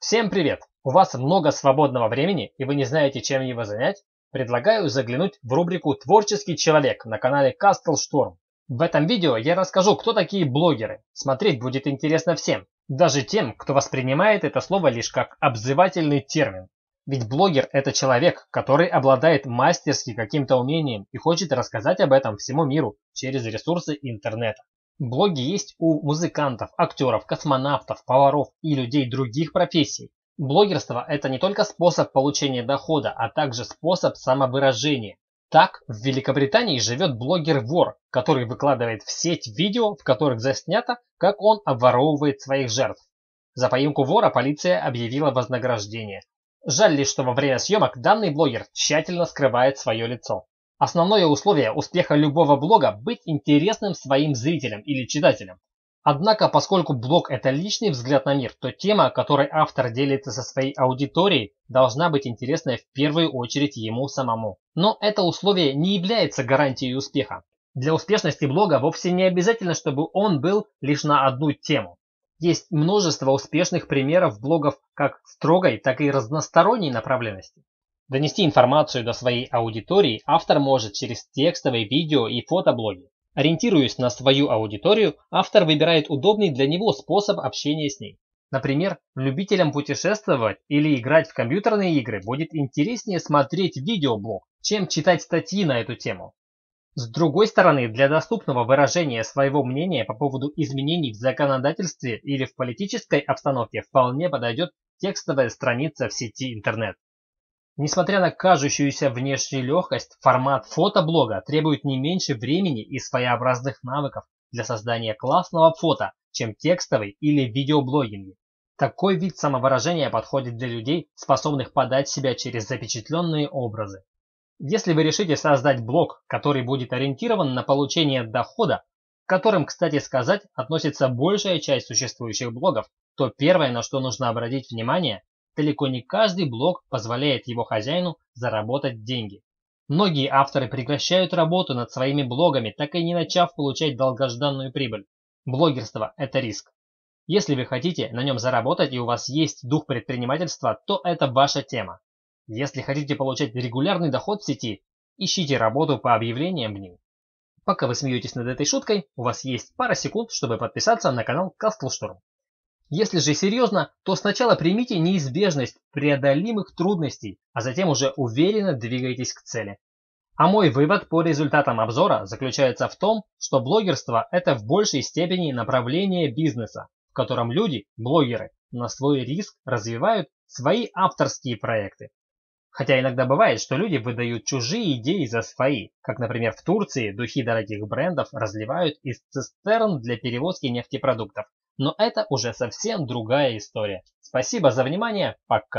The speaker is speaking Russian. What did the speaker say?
Всем привет! У вас много свободного времени и вы не знаете, чем его занять? Предлагаю заглянуть в рубрику «Творческий человек» на канале Castle Storm. В этом видео я расскажу, кто такие блогеры. Смотреть будет интересно всем, даже тем, кто воспринимает это слово лишь как обзывательный термин. Ведь блогер – это человек, который обладает мастерски каким-то умением и хочет рассказать об этом всему миру через ресурсы интернета. Блоги есть у музыкантов, актеров, космонавтов, поваров и людей других профессий. Блогерство – это не только способ получения дохода, а также способ самовыражения. Так, в Великобритании живет блогер-вор, который выкладывает в сеть видео, в которых заснято, как он обворовывает своих жертв. За поимку вора полиция объявила вознаграждение. Жаль лишь, что во время съемок данный блогер тщательно скрывает свое лицо. Основное условие успеха любого блога – быть интересным своим зрителям или читателям. Однако, поскольку блог – это личный взгляд на мир, то тема, которой автор делится со своей аудиторией, должна быть интересной в первую очередь ему самому. Но это условие не является гарантией успеха. Для успешности блога вовсе не обязательно, чтобы он был лишь на одну тему. Есть множество успешных примеров блогов как строгой, так и разносторонней направленности. Донести информацию до своей аудитории автор может через текстовые видео и фотоблоги. Ориентируясь на свою аудиторию, автор выбирает удобный для него способ общения с ней. Например, любителям путешествовать или играть в компьютерные игры будет интереснее смотреть видеоблог, чем читать статьи на эту тему. С другой стороны, для доступного выражения своего мнения по поводу изменений в законодательстве или в политической обстановке вполне подойдет текстовая страница в сети интернет. Несмотря на кажущуюся внешнюю легкость, формат фотоблога требует не меньше времени и своеобразных навыков для создания классного фото, чем текстовый или видеоблогинги. Такой вид самовыражения подходит для людей, способных подать себя через запечатленные образы. Если вы решите создать блог, который будет ориентирован на получение дохода, к которым, кстати сказать, относится большая часть существующих блогов, то первое, на что нужно обратить внимание, далеко не каждый блог позволяет его хозяину заработать деньги. Многие авторы прекращают работу над своими блогами, так и не начав получать долгожданную прибыль. Блогерство – это риск. Если вы хотите на нем заработать и у вас есть дух предпринимательства, то это ваша тема. Если хотите получать регулярный доход в сети, ищите работу по объявлениям в ней. Пока вы смеетесь над этой шуткой, у вас есть пара секунд, чтобы подписаться на канал Castlestorm. Если же серьезно, то сначала примите неизбежность преодолимых трудностей, а затем уже уверенно двигайтесь к цели. А мой вывод по результатам обзора заключается в том, что блогерство – это в большей степени направление бизнеса, в котором люди, блогеры, на свой риск развивают свои авторские проекты. Хотя иногда бывает, что люди выдают чужие идеи за свои, как, например, в Турции духи дорогих брендов разливают из цистерн для перевозки нефтепродуктов, но это уже совсем другая история. Спасибо за внимание, пока.